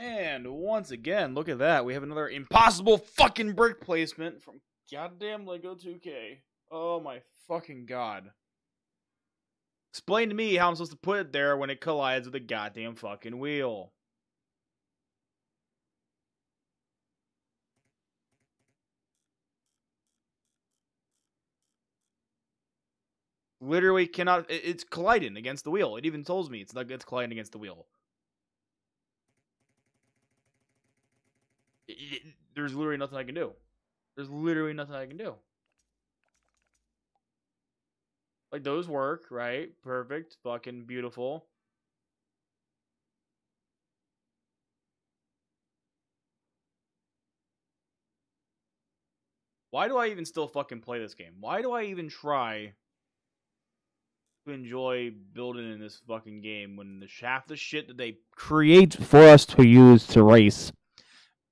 And once again, look at that. We have another impossible fucking brick placement from goddamn Lego 2K. Oh my fucking god. Explain to me how I'm supposed to put it there when it collides with the goddamn fucking wheel. Literally cannot. It's colliding against the wheel. It even tells me it's like it's colliding against the wheel. It, there's literally nothing I can do. There's literally nothing I can do. Like those work, right? Perfect, fucking beautiful. Why do I even still fucking play this game? Why do I even try to enjoy building in this fucking game when the half the shit that they create for us to use to race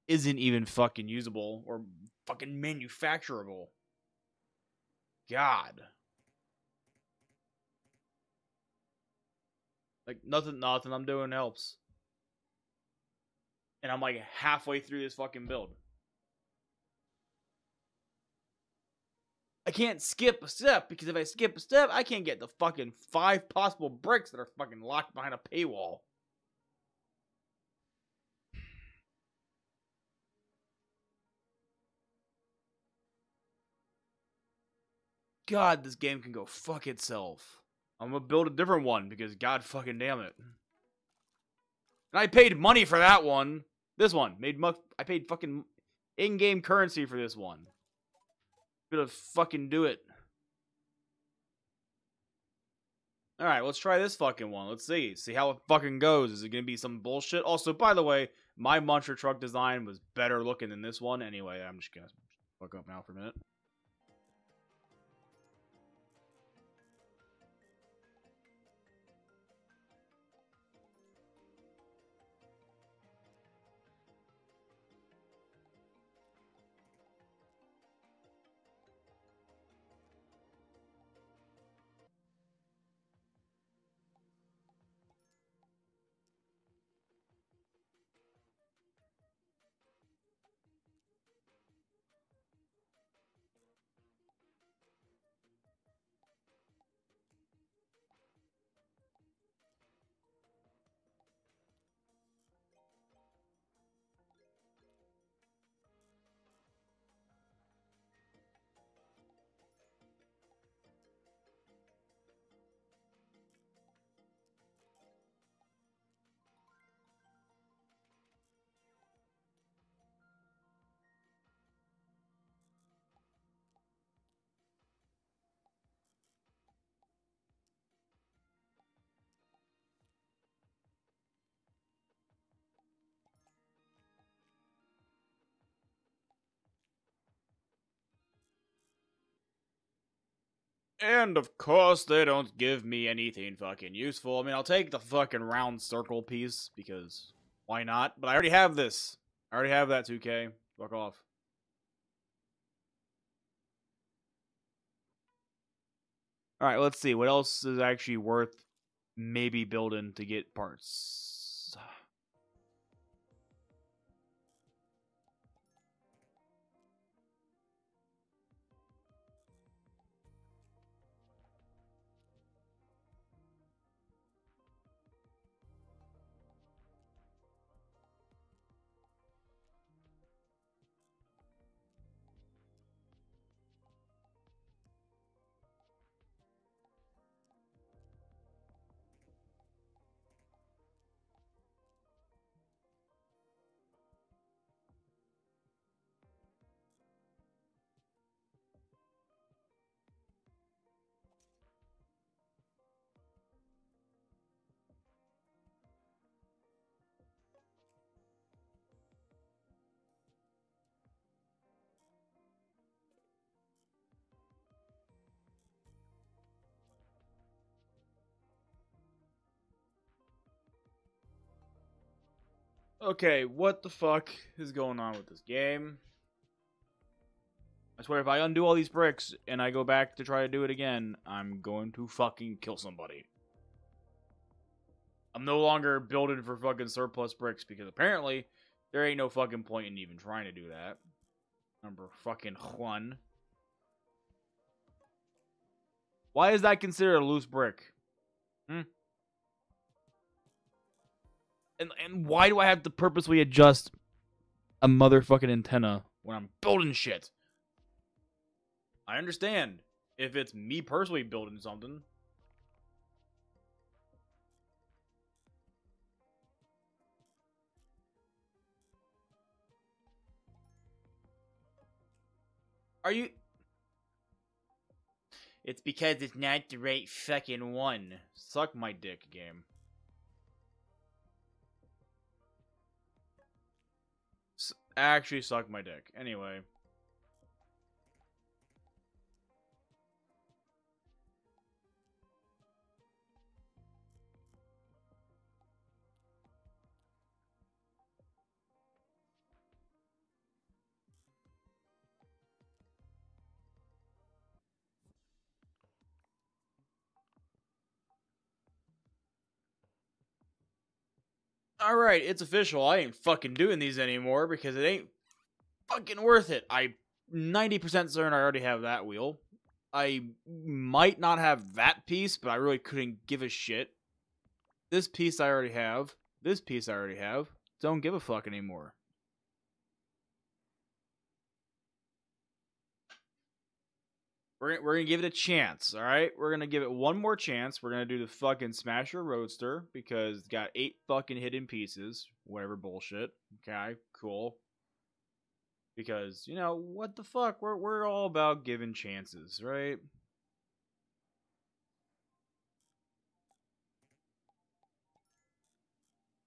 isn't even fucking usable or fucking manufacturable? God. Like nothing, nothing I'm doing helps. And I'm like halfway through this fucking build. I can't skip a step because if I skip a step, I can't get the fucking five possible bricks that are fucking locked behind a paywall. God, this game can go fuck itself. I'm gonna build a different one because god fucking damn it. And I paid money for that one. This one made. I paid fucking in-game currency for this one. Gonna fucking do it. All right, let's try this fucking one. Let's see. See how it fucking goes. Is it gonna be some bullshit? Also, by the way, my monster truck design was better looking than this one. Anyway, I'm just gonna fuck up now for a minute. And of course, they don't give me anything fucking useful. I mean, I'll take the fucking round circle piece because why not? But I already have this. I already have that 2K. Fuck off. Alright, let's see. What else is actually worth maybe building to get parts? Okay, what the fuck is going on with this game? I swear, if I undo all these bricks and I go back to try to do it again, I'm going to fucking kill somebody. I'm no longer building for fucking surplus bricks because apparently there ain't no fucking point in even trying to do that. Number fucking one. Why is that considered a loose brick? Hmm? And and why do I have to purposely adjust a motherfucking antenna when I'm building shit? I understand if it's me personally building something. Are you it's because it's not the right fucking one. Suck my dick, game. Actually, suck my dick. Anyway. All right, it's official. I ain't fucking doing these anymore because it ain't fucking worth it. I 90% certain I already have that wheel. I might not have that piece, but I really couldn't give a shit. This piece I already have. This piece I already have. Don't give a fuck anymore. We're we're gonna give it a chance, all right? We're gonna give it one more chance. We're gonna do the fucking Smasher Roadster because it's got eight fucking hidden pieces, whatever bullshit. Okay, cool. Because you know what the fuck, we're we're all about giving chances, right?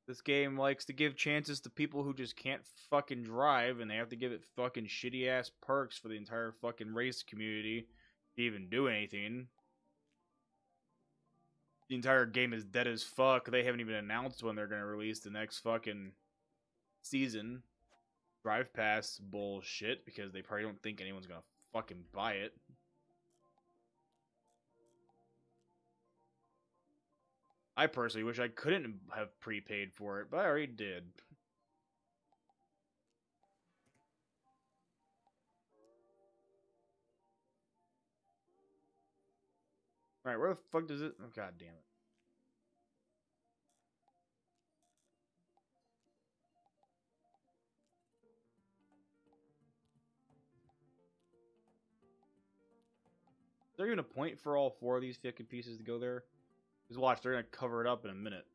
This game likes to give chances to people who just can't fucking drive, and they have to give it fucking shitty ass perks for the entire fucking race community even do anything. The entire game is dead as fuck. They haven't even announced when they're gonna release the next fucking season. Drive Pass bullshit because they probably don't think anyone's gonna fucking buy it. I personally wish I couldn't have prepaid for it, but I already did. Alright, where the fuck does it? Oh, god damn it. Is there even a point for all four of these fucking pieces to go there? Just watch, they're gonna cover it up in a minute.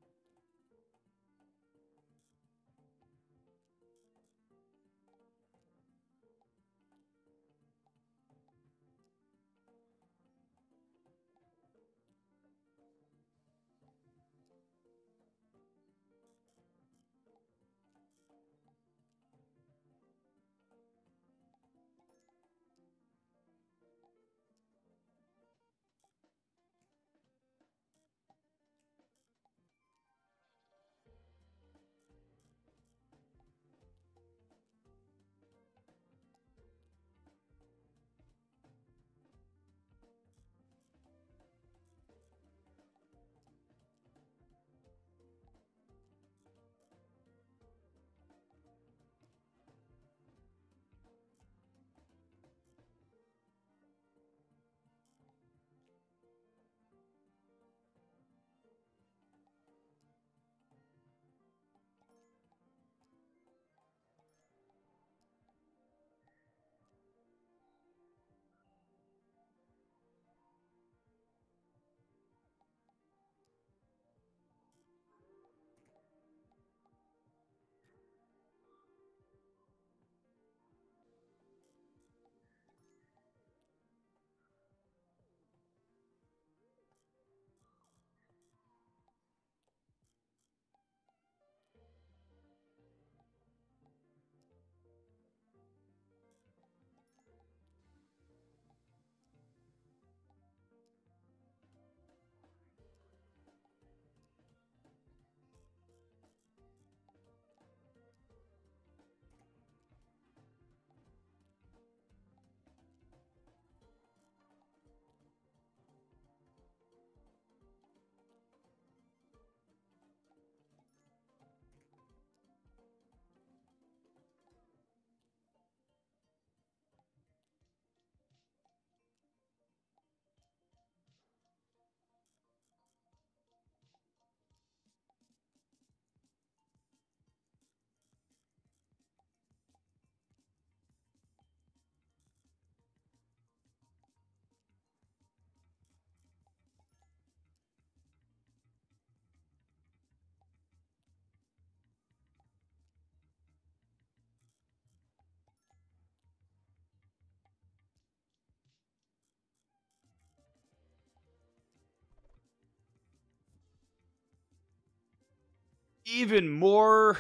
Even more.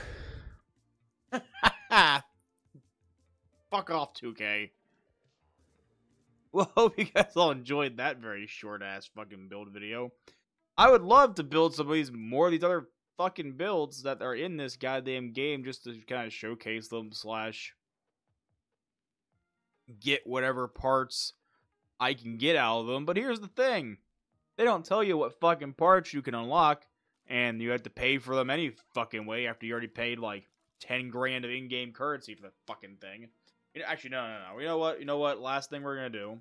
Fuck off, 2K. Well, hope you guys all enjoyed that very short ass fucking build video. I would love to build some of these more of these other fucking builds that are in this goddamn game just to kind of showcase them slash get whatever parts I can get out of them. But here's the thing. They don't tell you what fucking parts you can unlock and you have to pay for them any fucking way after you already paid like 10 grand of in-game currency for the fucking thing. Actually, no, no, no. You know what? You know what? Last thing we're gonna do,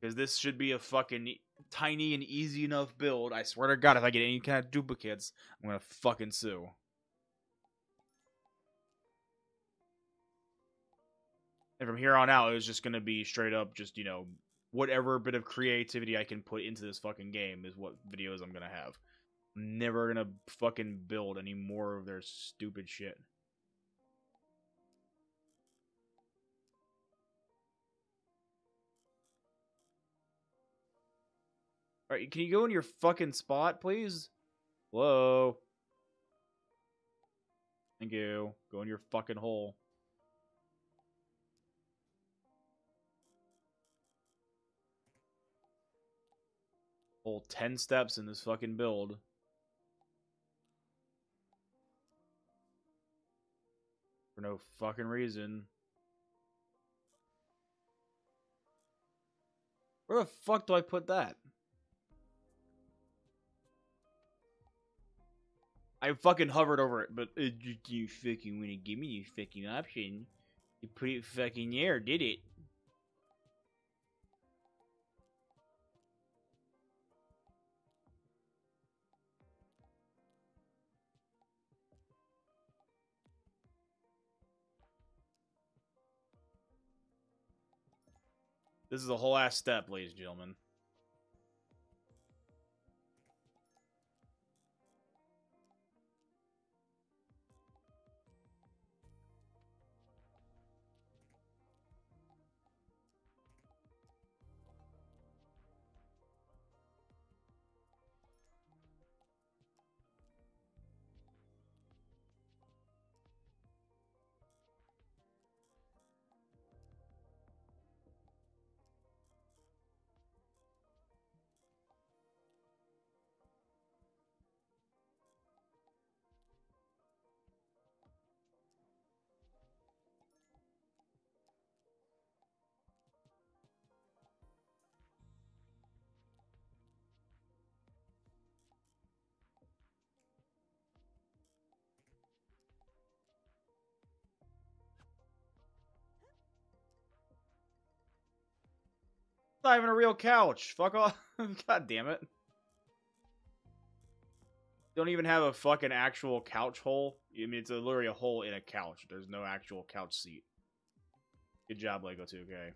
because this should be a fucking tiny and easy enough build. I swear to God, if I get any kind of duplicates, I'm gonna fucking sue. And from here on out, it's just gonna be straight up, just you know, whatever bit of creativity I can put into this fucking game is what videos I'm gonna have. Never gonna fucking build any more of their stupid shit. Alright, can you go in your fucking spot, please? Whoa. Thank you. Go in your fucking hole. Whole 10 steps in this fucking build. For no fucking reason. Where the fuck do I put that? I fucking hovered over it, but uh, you, you fucking want to give me your fucking option. You put it fucking there, did it? This is a whole ass step, ladies and gentlemen. Not even a real couch. Fuck off. God damn it. Don't even have a fucking actual couch hole. I mean, it's literally a hole in a couch. There's no actual couch seat. Good job, Lego 2K.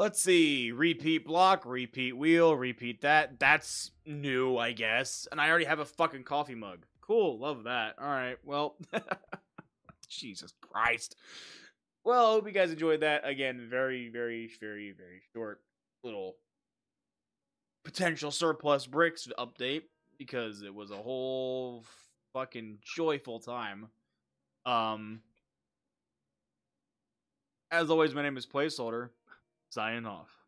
Let's see. Repeat block, repeat wheel, repeat that. That's new, I guess. And I already have a fucking coffee mug. Cool. Love that. All right. Well, Jesus Christ. Well, I hope you guys enjoyed that. Again, very, very, very, very short little potential surplus bricks update because it was a whole fucking joyful time. Um, as always, my name is Placeholder signing off.